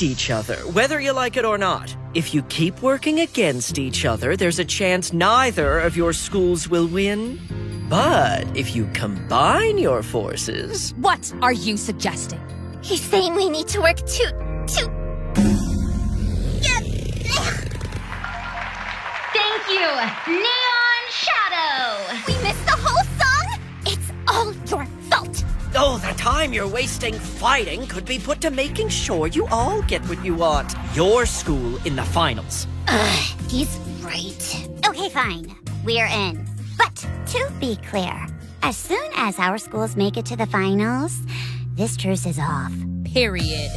respect each other, whether you like it or not. If you keep working against each other, there's a chance neither of your schools will win. But if you combine your forces... What are you suggesting? He's saying we need to work to... to... Thank you, Neon Shadow! We missed the whole song? It's all your Oh, the time you're wasting fighting could be put to making sure you all get what you want. Your school in the finals. Ugh, he's right. Okay, fine. We're in. But to be clear, as soon as our schools make it to the finals, this truce is off. Period.